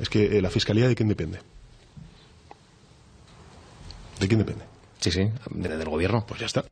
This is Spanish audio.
Es que eh, la fiscalía de quién depende. ¿De quién depende? Sí, sí, del gobierno. Pues ya está.